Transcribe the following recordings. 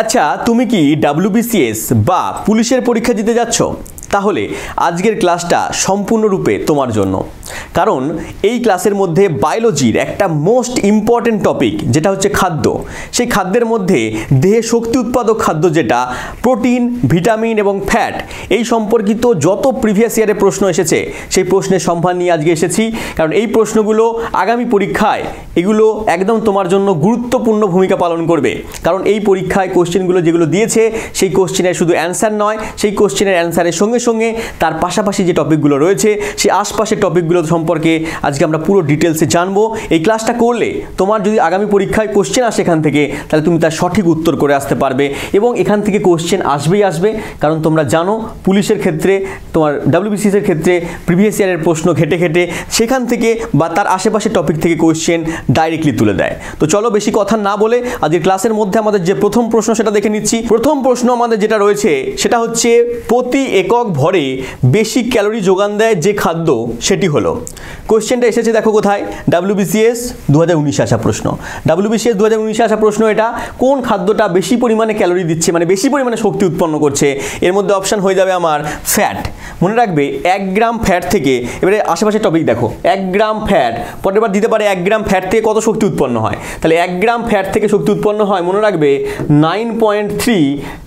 আচ্ছা তুমি কি ডাব্লিউবিসিএস বা পুলিশের পরীক্ষা দিতে যাচ্ছ? তাহলে আজকের ক্লাসটা সম্পূর্ণরূপে তোমার জন্য। কারণ এই ক্লাসের মধ্যে বায়োলজির একটা মোস্ট ইম্পর্টেন্ট টপিক যেটা হচ্ছে খাদ্য। সেই খাদ্যের মধ্যে দেহে শক্তি উৎপাদক খাদ্য যেটা প্রোটিন ভিটামিন এবং ফ্যাট এই সম্পর্কিত যত প্রিভিয়াস ইয়ারে প্রশ্ন এসেছে, সেই প্রশ্নের সম্ভার নিয়ে আজকে এসেছি। কারণ এই প্রশ্নগুলো আগামী পরীক্ষায়, এগুলো একদম তোমার জন্য গুরুত্বপূর্ণ ভূমিকা পালন করবে। কারণ এই পরীক্ষায় কোশ্চেনগুলো যেগুলো দিয়েছে, সেই কোশ্চেনের শুধু অ্যান্সার নয়, সেই কোশ্চেনের অ্যান্সারের সঙ্গে সঙ্গে সঙ্গে তার পাশাপাশি যে টপিকগুলো রয়েছে, সেই আশপাশের টপিকগুলো সম্পর্কে আজকে আমরা পুরো ডিটেলসে জানব। এই ক্লাসটা করলে তোমার যদি আগামী পরীক্ষায় কোশ্চেন আসে এখান থেকে, তাহলে তুমি তার সঠিক উত্তর করে আসতে পারবে এবং এখান থেকে কোশ্চেন আসবেই আসবে। কারণ তোমরা জানো, পুলিশের ক্ষেত্রে, তোমার ডাব্লিউবিসিএসের ক্ষেত্রে প্রিভিয়াস ইয়ারের প্রশ্ন ঘেটে ঘেটে সেখান থেকে বা তার আশেপাশের টপিক থেকে কোশ্চেন ডাইরেক্টলি তুলে দেয়। তো চলো বেশি কথা না বলে আজকের ক্লাসের মধ্যে আমাদের যে প্রথম প্রশ্ন সেটা দেখে নিচ্ছি। প্রথম প্রশ্ন আমাদের যেটা রয়েছে, সেটা হচ্ছে প্রতি একক ভরে বেশি ক্যালোরি যোগান দেয় যে খাদ্য সেটি হলো। কোশ্চেনটা এসেছে দেখো কোথায়? ডাব্লিউবিসিএস দু হাজার উনিশে আসা প্রশ্ন। ডাব্লিউবিসিএস দু হাজার উনিশে আসা প্রশ্ন এটা, কোন খাদ্যটা বেশি পরিমাণে ক্যালোরি দিচ্ছে মানে বেশি পরিমাণে শক্তি উৎপন্ন করছে? এর মধ্যে অপশান হয়ে যাবে আমার ফ্যাট মনে রাখবে, এক গ্রাম ফ্যাট থেকে, এবারে আশেপাশে টপিক দেখো, এক গ্রাম ফ্যাট পরের বার দিতে পারে এক গ্রাম ফ্যাট থেকে কত শক্তি উৎপন্ন হয়? তাহলে এক গ্রাম ফ্যাট থেকে শক্তি উৎপন্ন হয়, মনে রাখবে nine point three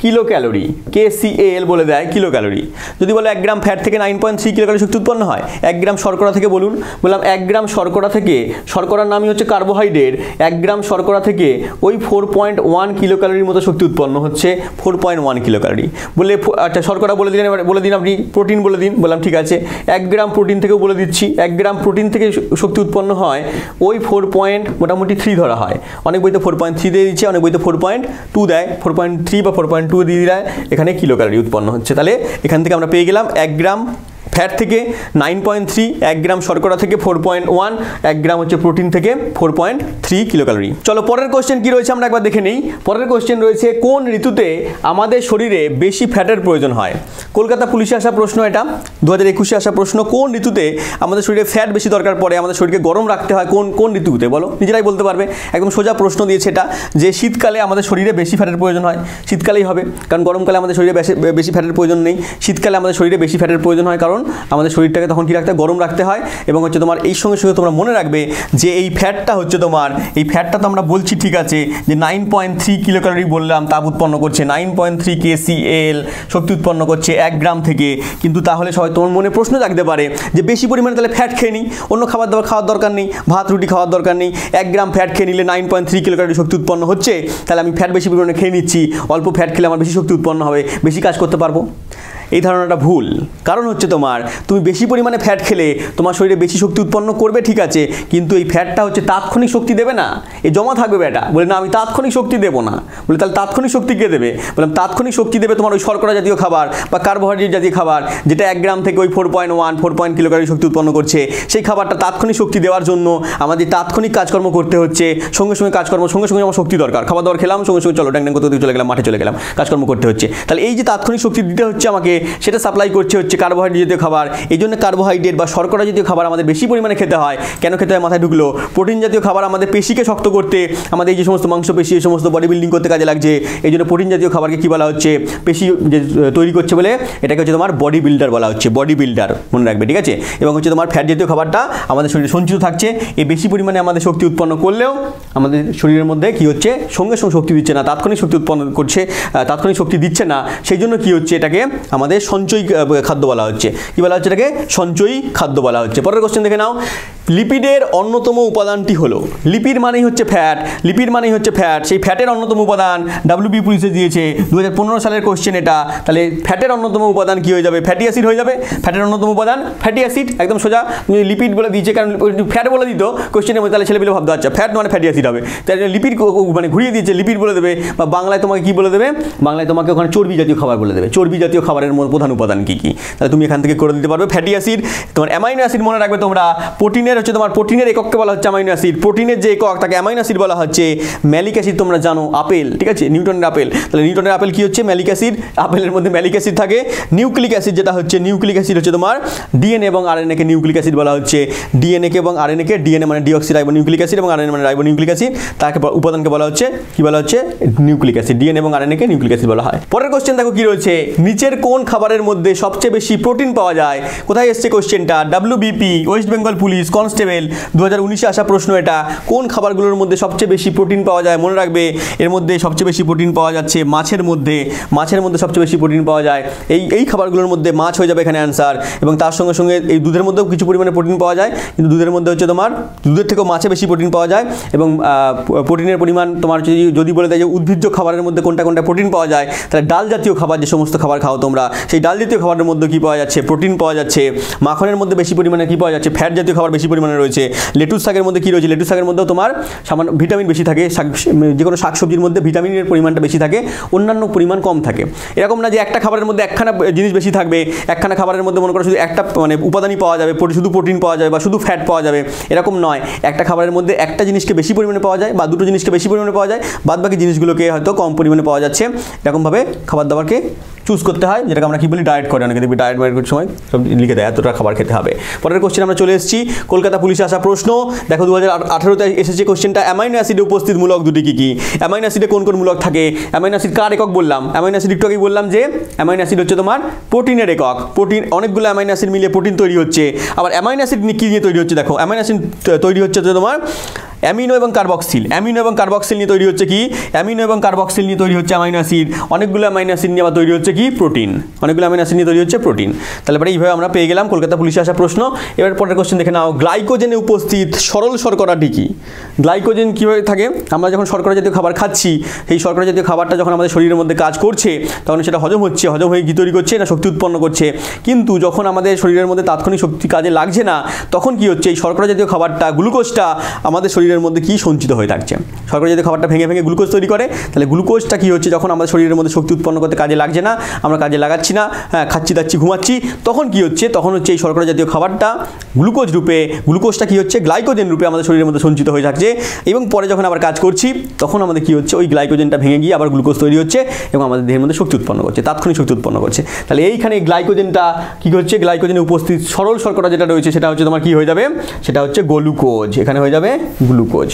kilocalorie K C L বলে দেয় কিলো ক্যালোরি যদি বলো এক গ্রাম ফ্যাট থেকে nine point three kilo calorie শক্তি উৎপন্ন হয়, এক গ্রাম শর্করা থেকে বলুন, বললাম এক গ্রাম শর্করা থেকে, শর্করার নামই হচ্ছে কার্বোহাইড্রেট এক গ্রাম শর্করা থেকে ওই ফোর পয়েন্ট ওয়ান কিলো ক্যালোরির মতো শক্তি উৎপন্ন হচ্ছে four point one kilocalorie বলে আচ্ছা শর্করা বলে দিলেন, এবার বলে দিন আপনি প্রোটিন বলে দিন, বললাম ঠিক আছে। এক গ্রাম প্রোটিন থেকেও বলে দিচ্ছি, এক গ্রাম প্রোটিন থেকে শক্তি উৎপন্ন হয়, ওই ফোর পয়েন্ট মোটামুটি থ্রি ধরা হয়। অনেক বইতে ফোর পয়েন্ট থ্রি দিয়ে দিচ্ছে, অনেক বইতে ফোর পয়েন্ট টু দেয় ফোর পয়েন্ট থ্রি বা ফোর পয়েন্ট টু দিয়ে দেয় এখানে কিলো ক্যালোরি উৎপন্ন হচ্ছে। তাহলে এখান থেকে আমরা পেয়ে গেলাম এক গ্রাম ফ্যাট থেকে নাইন পয়েন্ট থ্রি, এক গ্রাম শর্করা থেকে ফোর পয়েন্ট ওয়ান, এক গ্রাম হচ্ছে প্রোটিন থেকে four point three kilo calorie চলো, পরের কোশ্চেন কি রয়েছে আমরা একবার দেখে নিই। পরের কোশ্চেন রয়েছে, কোন ঋতুতে আমাদের শরীরে বেশি ফ্যাটের প্রয়োজন হয়? কলকাতা পুলিশে আসা প্রশ্ন এটা দু হাজার একুশে আসা প্রশ্ন, কোন ঋতুতে আমাদের শরীরে ফ্যাট বেশি দরকার পড়ে, আমাদের শরীরকে গরম রাখতে হয়, কোন কোন ঋতুতে? বলো, নিজেরাই বলতে পারবে। একদম সোজা প্রশ্ন দিয়েছে এটা, যে শীতকালে আমাদের শরীরে বেশি ফ্যাটের প্রয়োজন হয়। শীতকালেই হবে, কারণ গরমকালে আমাদের শরীরে বেশি ফ্যাটের প্রয়োজন নেই। শীতকালে আমাদের শরীরে বেশি ফ্যাটের প্রয়োজন হয়, কারণ আমাদের শরীরটাকে তখন কী রাখতে গরম রাখতে হয় এবং হচ্ছে তোমার এই সঙ্গে সঙ্গে তোমরা মনে রাখবে যে এই ফ্যাটটা হচ্ছে তোমার, এই ফ্যাটটা তো আমরা বলছি ঠিক আছে, যে nine point three kilo calorie বললাম, তাপ উৎপন্ন করছে। Nine point three K C L শক্তি উৎপন্ন করছে এক গ্রাম থেকে। কিন্তু তাহলে সবাই তোমার মনে প্রশ্ন জাগতে পারে যে বেশি পরিমাণে তাহলে ফ্যাট খেয়ে নিই। অন্য খাবার দাবার খাওয়ার দরকার নেই, ভাত, রুটি খাওয়ার দরকার নেই। এক গ্রাম ফ্যাট খেয়ে নিলে nine point three kilo calorie শক্তি উৎপন্ন হচ্ছে, তাহলে আমি ফ্যাট বেশি পরিমাণে খেয়ে নিচ্ছি। অল্প ফ্যাট খেলে আমার বেশি শক্তি উৎপন্ন হবে। বেশি কাজ করতে পারব? এই ধারণাটা ভুল। কারণ হচ্ছে তোমার, তুমি বেশি পরিমাণে ফ্যাট খেলে তোমার শরীরে বেশি শক্তি উৎপন্ন করবে, ঠিক আছে, কিন্তু এই ফ্যাটটা হচ্ছে তাৎক্ষণিক শক্তি দেবে না। এ জমা থাকবে বেটা বলে, না, আমি তাৎক্ষণিক শক্তি দেবো না। বলে, তাহলে তাৎক্ষণিক শক্তি কে দেবে? বললাম তাৎক্ষণিক শক্তি দেবে তোমার ওই শর্করা জাতীয় খাবার বা কার্বোহাইড্রেট জাতীয় খাবার, যেটা এক গ্রাম থেকে ওই four point one four point kilocalorie শক্তি উৎপন্ন করছে। সেই খাবারটা তাৎক্ষণিক শক্তি দেওয়ার জন্য আমাদের তাৎক্ষণিক কাজকর্ম করতে হচ্ছে। সঙ্গে সঙ্গে কাজকর্ম, সঙ্গে সঙ্গে আমার শক্তি দরকার। খাবার দাবার খেলাম, সঙ্গে সঙ্গে চলো ড্যাং ড্যাং করতে চলে গেলাম, মাঠে চলে গেলাম, কাজকর্ম করতে হচ্ছে। তাহলে এই যে তাৎক্ষণিক শক্তি দিতে হচ্ছে আমাকে, সেটা সাপ্লাই করছে হচ্ছে কার্বোহাইড্রেট জাতীয় খাবার। এই জন্য কার্বোহাইড্রেট বা শর্করা জাতীয় খাবার আমাদের বেশি পরিমাণে খেতে হয়। কেন খেতে হয়? মাথায় ঢুকলো। প্রোটিন জাতীয় খাবার আমাদের পেশিকে শক্ত করতে, আমাদের এই যে সমস্ত মাংস মাংসপেশি, এই সমস্ত বডি বিল্ডিং করতে কাজে লাগছে। এই জন্য প্রোটিন জাতীয় খাবারকে কী বলা হচ্ছে? পেশি যে তৈরি করছে বলে এটাকে হচ্ছে তোমার বডি বিল্ডার বলা হচ্ছে। বডি বিল্ডার মনে রাখবে, ঠিক আছে? এবং হচ্ছে তোমার ফ্যাট জাতীয় খাবারটা আমাদের শরীরে সঞ্চিত থাকছে। এই বেশি পরিমাণে আমাদের শক্তি উৎপন্ন করলেও আমাদের শরীরের মধ্যে কি হচ্ছে? সঙ্গে সঙ্গে শক্তি দিচ্ছে না। তাৎক্ষণিক শক্তি উৎপন্ন করছে তাৎক্ষণিক শক্তি দিচ্ছে না। সেই জন্য কী হচ্ছে এটাকে আমাদের সঞ্চয়ী খাদ্য বলা হচ্ছে। কি বলা হচ্ছে এটাকে? সঞ্চয়ী খাদ্য বলা হচ্ছে। পরের কোশ্চেন দেখে নাও। লিপিডের অন্যতম উপাদানটি হলো লিপিড মানেই হচ্ছে ফ্যাট লিপিড মানেই হচ্ছে ফ্যাট সেই ফ্যাটের অন্যতম উপাদান ডাব্লিউবি পুলিশে দিয়েছে। দু হাজার পনেরো সালের কোশ্চেন এটা। তাহলে ফ্যাটের অন্যতম উপাদান কি হয়ে যাবে? ফ্যাটি অ্যাসিড হয়ে যাবে। ফ্যাটের অন্যতম উপাদান ফ্যাটি অ্যাসিড একদম সোজা। লিপিড বলে দিয়েছে, কারণ ফ্যাট বলে দিত কোশ্চেনের মধ্যে তাহলে ছেলেপিলে ভাবতে আচ্ছা ফ্যাট মানে ফ্যাটি অ্যাসিড হবে। তাহলে লিপিড মানে ঘুরিয়ে দিয়েছে লিপিড বলে দেবে, বা বাংলায় তোমাকে কি বলে দেবে? বাংলায় তোমাকে ওখানে চর্বি জাতীয় খাবার বলে দেবে। চর্বি জাতীয় খাবারের প্রধান উপাদান কী কী? তাহলে তুমি এখান থেকে করে দিতে পারবে ফ্যাটি অ্যাসিড। তোমার অ্যামাইনো অ্যাসিড মনে রাখবে তোমরা। প্রোটিনের হচ্ছে তোমার প্রোটিনের একককে বলা হচ্ছে অ্যামাইনো অ্যাসিড। প্রোটিনের যে একক, তাকে অ্যামাইনো অ্যাসিড বলা হচ্ছে। ম্যালিক অ্যাসিড তোমরা জানো, আপেল, ঠিক আছে? নিউটনের আপেল। তাহলে নিউটনের আপেল কি হচ্ছে? Malic acid. আপেলের মধ্যে ম্যালিক অ্যাসিড থাকে। নিউক্লিক অ্যাসিড যেটা হচ্ছে, নিউক্লিক অ্যাসিড হচ্ছে তোমার ডিএনএ এবং আরএনএকে নিউক্লিক অ্যাসিড বলা হচ্ছে। ডিএনএকে এবং আরএনএকে ডিএনএ মানে ডিঅক্সি রাইবো নিউক্লিক অ্যাসিড এবং আরএনএ মানে রাইবো নিউক্লিক অ্যাসিড। তাকে উপাদানকে বলা হচ্ছে, কি বলা হচ্ছে? Nucleic acid. ডিএনএ এবং আরএনএকে নিউক্লিক অ্যাসিড বলা হয়। পরের কোশ্চেন দেখো কি রয়েছে? নিচের কোন খাবারের মধ্যে সবচেয়ে বেশি প্রোটিন পাওয়া যায়? কোথায় এসছে কোশ্চেনটা? WBP West Bengal police constable দু হাজার আসা প্রশ্ন এটা। কোন খাবারগুলোর মধ্যে সবচেয়ে বেশি প্রোটিন পাওয়া যায় মনে রাখবে? এর মধ্যে সবচেয়ে বেশি প্রোটিন পাওয়া যাচ্ছে মাছের মধ্যে। মাছের মধ্যে সবচেয়ে বেশি প্রোটিন পাওয়া যায়। এই এই খাবারগুলোর মধ্যে মাছ হয়ে যাবে এখানে অ্যান্সার এবং তার সঙ্গে সঙ্গে এই দুধের মধ্যেও কিছু পরিমাণে প্রোটিন পাওয়া যায়। কিন্তু দুধের মধ্যে হচ্ছে তোমার, দুধের থেকেও মাছে বেশি প্রোটিন পাওয়া যায়। এবং প্রোটিনের পরিমাণ তোমার যদি বলে দেয় যে উদ্ভিজ্জ খাবারের মধ্যে কোনটা কোনটা প্রোটিন পাওয়া যায়, তাহলে ডাল জাতীয় খাবার যে সমস্ত খাবার খাও তোমরা। সেই ডাল জাতীয় খাবারের মধ্যে কী পাওয়া যাচ্ছে? প্রোটিন পাওয়া যাচ্ছে। মাখনের মধ্যে বেশি পরিমাণে কী পাওয়া যাচ্ছে? ফ্যাট জাতীয় খাবার বেশি পরিমাণে রয়েছে। লেটুস শাকের মধ্যে কী রয়েছে? লেটুস শাকের মধ্যেও তোমার সামান্য ভিটামিন বেশি থাকে। শাক, যে কোনো শাকসবজির মধ্যে ভিটামিনের পরিমাণটা বেশি থাকে। অন্যান্য পরিমাণ কম থাকে। এরকম না যে একটা খাবারের মধ্যে একখানা জিনিস বেশি থাকবে। একখানা খাবারের মধ্যে মনে করো শুধু একটা মানে উপাদানই পাওয়া যাবে। শুধু প্রোটিন পাওয়া যাবে বা শুধু ফ্যাট পাওয়া যাবে। এরকম নয়। একটা খাবারের মধ্যে একটা জিনিসকে বেশি পরিমাণে পাওয়া যায় বা দুটো জিনিসকে বেশি পরিমাণে পাওয়া যায়। বাদ বাকি জিনিসগুলোকে হয়তো কম পরিমাণে পাওয়া যাচ্ছে। এরকমভাবে খাবার দাবারকে চুজ করতে হয়, যেটাকে আমরা কি বলি ডায়েট করে অনেকে দেখবি ডায়েট মায়ের সময় সব লিখে দেয়, এতটা খাবার খেতে হবে। পরের কোশ্চেন আমরা চলে এসেছি, কলকাতা পুলিশে আসা প্রশ্ন। দেখো দু হাজার আঠারোতে এসেছে কোশ্চেনটা অ্যামাইনো অ্যাসিডে উপস্থিত মূলক দুটি কী কী? অ্যামাইনো অ্যাসিডে কোন কোন মূলক থাকে? অ্যামাইনো অ্যাসিড কার একক বললাম? অ্যামাইনো অ্যাসিড একটু আগেই বললাম যে অ্যামাইনো অ্যাসিড হচ্ছে তোমার প্রোটিনের একক। প্রোটিন অনেকগুলো অ্যামাইনো অ্যাসিড মিলিয়ে প্রোটিন তৈরি হচ্ছে। আবার অ্যামাইনো অ্যাসিড কী নিয়ে তৈরি হচ্ছে দেখো? অ্যামাইনো অ্যাসিড তৈরি হচ্ছে তোমার অ্যামিনো এবং কার্বক্সিল। অ্যামিনো এবং কার্বক্সিল নিয়ে তৈরি হচ্ছে কি? অ্যামিনো এবং কার্বক্সিল নিয়ে তৈরি হচ্ছে অ্যামাইনো অ্যাসিড অনেকগুলো অ্যামাইনো অ্যাসিড নিয়ে আবার তৈরি হচ্ছে কি? প্রোটিন অনেকগুলো অ্যামাইনো অ্যাসিড নিয়ে তৈরি হচ্ছে প্রোটিন তাহলে পরে এইভাবে আমরা পেয়ে গেলাম কলকাতা পুলিশে আসা প্রশ্ন। এবার পরের কোশ্চেন দেখে নাও। গ্লাইকোজেনে উপস্থিত সরল শর্করাটি কি? গ্লাইকোজেন কীভাবে থাকে? আমরা যখন শর্করা জাতীয় খাবার খাচ্ছি, সেই শর্করা জাতীয় খাবারটা যখন আমাদের শরীরের মধ্যে কাজ করছে, তখন সেটা হজম হচ্ছে, হজম হয়ে কী তৈরি করছে না শক্তি উৎপন্ন করছে। কিন্তু যখন আমাদের শরীরের মধ্যে তাৎক্ষণিক শক্তি কাজে লাগছে না, তখন কি হচ্ছে? এই শর্করা জাতীয় খাবারটা, গ্লুকোজটা আমাদের শরীরের মধ্যে কি সঞ্চিত হয়ে থাকছে? শর্করা জাতীয় খাবারটা ভেঙে ভেঙে গ্লুকোজ তৈরি করে, তাহলে গ্লুকোজটা কি হচ্ছে? যখন আমাদের শরীরের মধ্যে শক্তি উৎপন্ন করতে কাজে লাগছে না, আমরা কাজে লাগাচ্ছি না হ্যাঁ খাচ্ছি, দাচ্ছি, ঘুমাচ্ছি, তখন কি হচ্ছে? তখন হচ্ছে এই শর্করা জাতীয় খাবারটা গ্লুকোজ রূপে, গ্লুকোজটা কি হচ্ছে? গ্লাইকোজেন রূপে আমাদের শরীরের মধ্যে সঞ্চিত হয়ে থাকছে। এবং পরে যখন আবার কাজ করছি, তখন আমাদের কি হচ্ছে? ওই গ্লাইকোজেনটা ভেঙে গিয়ে আবার গ্লুকোজ তৈরি হচ্ছে এবং আমাদের দেহের মধ্যে শক্তি উৎপন্ন করছে, তাৎক্ষণিক শক্তি উৎপন্ন করছে। তাহলে এইখানে গ্লাইকোজেনটা কি হচ্ছে? গ্লাইকোজেনে উপস্থিত সরল শর্করা যেটা রয়েছে, সেটা হচ্ছে তোমার কি হয়ে যাবে? সেটা হচ্ছে গ্লুকোজ। এখানে হয়ে যাবে গ্লুকোজ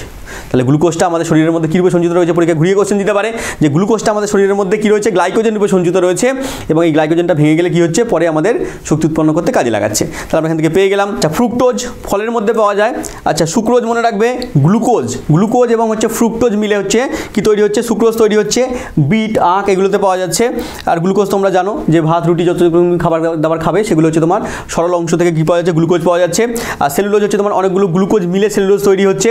তাহলে গ্লুকোজটা আমাদের শরীরের মধ্যে কী রূপে সঞ্চিত রয়েছে? পরীক্ষা ঘুরিয়ে কোশ্চেন দিতে পারে। যে গ্লুকোজটা আমাদের শরীরের মধ্যে কী রয়েছে? গ্লাইকোজেন রূপে সঞ্চিত রয়েছে এবং এই গ্লাইকোজেনটা ভেঙে গেলে কী হচ্ছে? পরে আমাদের শক্তি উৎপন্ন করতে কাজে লাগাচ্ছে। তাহলে আমরা এখান থেকে পেয়ে গেলাম। আচ্ছা ফ্রুক্টোজ ফলের মধ্যে পাওয়া যায়। আচ্ছা সুক্রোজ মনে রাখবে? গ্লুকোজ গ্লুকোজ এবং হচ্ছে ফ্রুক্টোজ মিলে হচ্ছে কি তৈরি হচ্ছে? সুক্রোজ তৈরি হচ্ছে। বিট, আখ এগুলোতে পাওয়া যাচ্ছে। আর গ্লুকোজ তোমরা জানো যে ভাত, রুটি যত খাবার দাবার খাবে, সেগুলো হচ্ছে তোমার সরল অংশ থেকে কী পাওয়া যাচ্ছে? গ্লুকোজ পাওয়া যাচ্ছে। আর সেলুলোজ হচ্ছে তোমার অনেকগুলো গ্লুকোজ মিলে সেলুলোজ তৈরি হচ্ছে।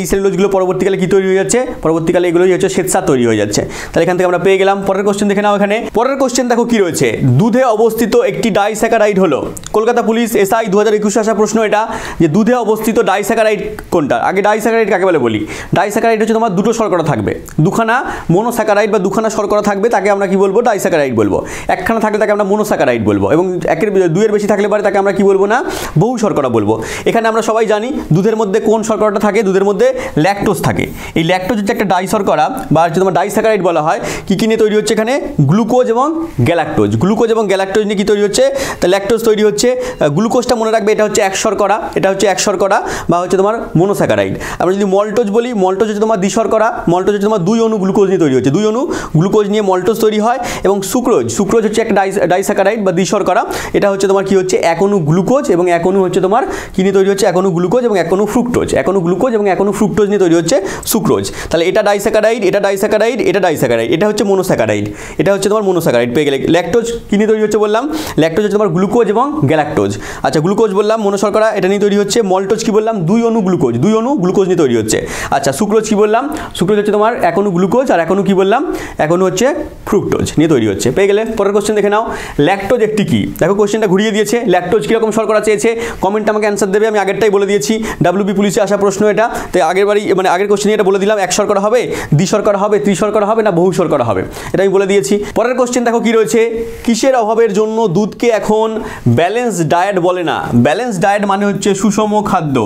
এই সেলুলোজগুলো পরবর্তীকালে কি তৈরি হয়ে যাচ্ছে? পরবর্তীকালে এগুলোই হচ্ছে শ্বেতসার তৈরি হয়ে যাচ্ছে। তাহলে এখান থেকে আমরা পেয়ে গেলাম। পরের কোশ্চেন দেখে নাও এখানে। পরের কোশ্চেন দেখো কি রয়েছে? দুধে অবস্থিত একটি ডাইস্যাকারাইড হলো। কলকাতা পুলিশ, এসআই দু হাজার একুশে আসা প্রশ্ন এটা, যে দুধে অবস্থিত ডাইস্যাকারাইড কোনটা? আগে ডাইস্যাকারাইড কাকে বলে বলি? ডাইস্যাকারাইড হচ্ছে তোমার দুটো শর্করা থাকবে। দুখানা মোনোস্যাকারাইড বা দুখানা শর্করা থাকবে, তাকে আমরা কি বলব? ডাইস্যাকারাইড বলব। একখানা থাকলে তাকে আমরা মোনোস্যাকারাইড বলব। এবং একের দুইয়ের বেশি থাকলে পরে তাকে আমরা কি বলব না? বহু শর্করা বলব। এখানে আমরা সবাই জানি দুধের মধ্যে কোন শর্করাটা থাকে? দুধের মধ্যে ল্যাকটোজ থাকে। এই ল্যাকটোজ হচ্ছে একটা ডাই শর্করা বা হচ্ছে তোমার ডাইস্যাকারাইড বলা হয়। কী কী নিয়ে তৈরি হচ্ছে এখানে? গ্লুকোজ এবং গ্যালাক্টোজ গ্লুকোজ এবং গ্যালাক্টোজ নিয়ে কী তৈরি হচ্ছে? তা ল্যাকটোজ তৈরি হচ্ছে গ্লুকোজটা মনে রাখবে, এটা হচ্ছে এক শর্করা এটা হচ্ছে এক শর্করা বা হচ্ছে তোমার মোনোস্যাকারাইড আমরা যদি মল্টোজ বলি মল্টোজ হচ্ছে তোমার দ্বিশর্করা মল্টোজ হচ্ছে তোমার দুই অণু গ্লুকোজ নিয়ে তৈরি হচ্ছে। দুই অণু গ্লুকোজ নিয়ে মল্টোজ তৈরি হয় এবং সুক্রোজ সুক্রোজ হচ্ছে একটা ডাই ডাইস্যাকারাইড বা দ্বিশর্করা এটা হচ্ছে তোমার কি হচ্ছে? এক অণু গ্লুকোজ এবং এক অণু হচ্ছে তোমার কি নিয়ে তৈরি হচ্ছে? এক অণু গ্লুকোজ এবং এক অণু ফ্রুক্টোজ এক অণু গ্লুকোজ এবং এক অণু ফ্রুক্টোজ নিয়ে তৈরি হচ্ছে সুক্রোজ তাহলে এটা ডাইস্যাকারাইড এটা ডাইস্যাকারাইড এটা ডাইস্যাকারাইড এটা হচ্ছে মোনোস্যাকারাইড এটা হচ্ছে তোমার মোনোস্যাকারাইড পেয়ে গেলে ল্যাকটোজ কি নিয়ে তৈরি হচ্ছে বললাম? ল্যাকটোজ হচ্ছে তোমার গ্লুকোজ এবং গ্যালাক্টোজ আচ্ছা গ্লুকোজ বললাম মোনোশর্করা এটা নিয়ে তৈরি হচ্ছে মল্টোজ কি বললাম? দুই অণু গ্লুকোজ দুই অণু গ্লুকোজ নিয়ে তৈরি হচ্ছে। আচ্ছা সুক্রোজ কি বললাম? সুক্রোজ হচ্ছে তোমার অণু গ্লুকোজ আর অণু কি বললাম? অণু হচ্ছে ফ্রুক্টোজ নিয়ে তৈরি হচ্ছে। পেয়ে গেলে পরের কোশ্চেন দেখে নাও। ল্যাকটোজ একটি কি? দেখো কোশ্চেনটা ঘুরিয়ে দিয়েছে। ল্যাকটোজ কীরকম শর্করা চেয়েছে? কমেন্ট আমাকে অ্যান্সার দেবে, আমি আগেরটাই বলে দিয়েছি। ডাব্লিউবি পুলিশে আসা প্রশ্ন এটা। তাই আগের বারই মানে আগের কোশ্চেনে এটা বলে দিলাম, এক শর্করা হবে, দ্বি শর্করা হবে ত্রিশর্করা হবে, না বহু শর্করা হবে? এটা আমি বলে দিয়েছি। পরের কোশ্চেন দেখো কি রয়েছে? কিসের অভাবের জন্য দুধকে এখন ব্যালেন্স ডায়েট বলে না? ব্যালেন্স ডায়েট মানে হচ্ছে সুষম খাদ্য।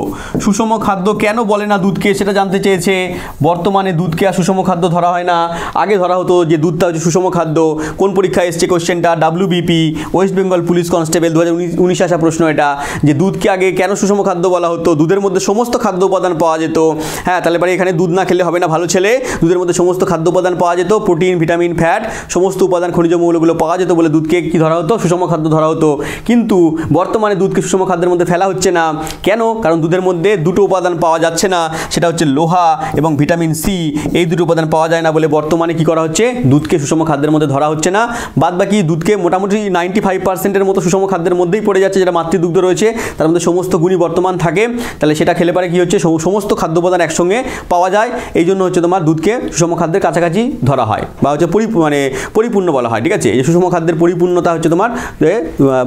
সুষম খাদ্য কেন বলে না দুধকে? সেটা জানতে চেয়েছে, বর্তমানে দুধকে আর সুষম খাদ্য ধরা হয় না। আগে ধরা হতো যে দুধটা হচ্ছে সুষম খাদ্য। কোন পরীক্ষায় এসছে কোশ্চেনটা WBP West Bengal police constable দু হাজার উনিশ আসা প্রশ্ন এটা। যে দুধকে আগে কেন সুষম খাদ্য বলা হতো? দুধের মধ্যে সমস্ত খাদ্য উপাদান পাওয়া যেত। হ্যাঁ তাহলে পরে এখানে দুধ না খেলে হবে না, ভালো ছেলে। দুধের মধ্যে সমস্ত খাদ্য উপাদান পাওয়া যেত, প্রোটিন, ভিটামিন, ফ্যাট, সমস্ত উপাদান খনিজ মৌলগুলো পাওয়া যেত বলে দুধকে কি ধরা হতো? সুষম খাদ্য ধরা হতো। কিন্তু বর্তমানে দুধকে সুষম খাদ্যের মধ্যে ফেলা হচ্ছে না। কেন? কারণ দুধের মধ্যে দুটো উপাদান পাওয়া যাচ্ছে না। সেটা হচ্ছে লোহা এবং ভিটামিন সি। এই দুটো উপাদান পাওয়া যায় না বলে বর্তমানে কি করা হচ্ছে? দুধকে সুষম খাদ্যের মধ্যে ধরা হচ্ছে না। বাদ বাকি দুধকে মোটামুটি নাইনটি ফাইভ পার্সেন্টের মতো সুষম খাদ্যের মধ্যেই পড়ে যাচ্ছে যেটা মাতৃদুগ্ধ রয়েছে। তার মধ্যে সমস্ত গুণই বর্তমান থাকে। তাহলে সেটা খেলে পারে কি হচ্ছে? সমস্ত খাদ্য উপাদান একসঙ্গে পাওয়া যায়। এই জন্য হচ্ছে তোমার দুধকে সুষম খাদ্যের কাছাকাছি ধরা হয় বা হচ্ছে পরি মানে পরিপূর্ণ বলা হয়, ঠিক আছে? এই সুষম খাদ্যের পরিপূর্ণতা হচ্ছে তোমার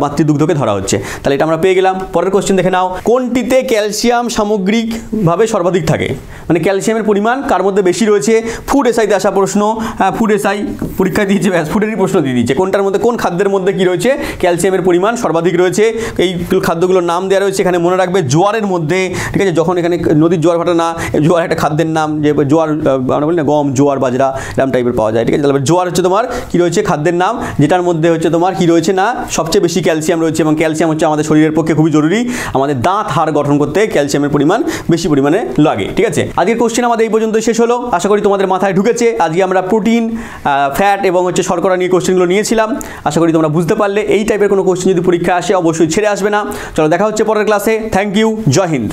মাতৃদুগ্ধকে ধরা হচ্ছে। তাহলে এটা আমরা পেয়ে গেলাম। পরের কোশ্চেন দেখে নাও। কোনটিতে ক্যালসিয়াম সামগ্রিকভাবে সর্বাধিক থাকে? মানে ক্যালসিয়ামের পরিমাণ কার মধ্যে বেশি রয়েছে? ফুড এসআইতে আসা প্রশ্ন। ফুড এসআই পরীক্ষায় দিয়েছে, ব্যাস ফুডেরই প্রশ্ন দিয়ে দিচ্ছে কোনটার মধ্যে, কোন খাদ্যের মধ্যে কি রয়েছে? ক্যালসিয়ামের পরিমাণ সর্বাধিক রয়েছে। এই খাদ্যগুলোর নাম দেওয়া রয়েছে। এখানে মনে রাখবে, জোয়ারের মধ্যে, ঠিক আছে? যখন এখানে নদীর জোয়ার ভাটা না জোয়ার একটা খাদ্যের নাম, যে জোয়ার আমরা বলি না গম, জোয়ার, বাজরা এরকম টাইপের পাওয়া যায়, ঠিক আছে? তাহলে জোয়ার হচ্ছে তোমার কি রয়েছে? খাদ্যের নাম, যেটার মধ্যে হচ্ছে তোমার কি রয়েছে না, সবচেয়ে বেশি ক্যালসিয়াম রয়েছে এবং ক্যালসিয়াম হচ্ছে আমাদের শরীরের পক্ষে খুবই জরুরি। আমাদের দাঁত হাড় গঠন করতে ক্যালসিয়ামের পরিমাণ বেশি পরিমাণে লাগে, ঠিক আছে? আজকের কোশ্চেন আমাদের এই পর্যন্ত শেষ হলো। আশা করি তোমাদের মাথায় ঢুকেছে। আজকে আমরা প্রোটিন ফ্যাট এবং হচ্ছে শর্করা নিয়ে কোশ্চেনগুলো নিয়েছিলাম। আশা করি তোমরা বুঝতে পারলে। এই টাইপের কোনো কোশ্চেন যদি পরীক্ষা আসে, অবশ্যই ছেড়ে আসবে না। চলো দেখা হচ্ছে পরের ক্লাসে থ্যাংক ইউ জয় হিন্দ।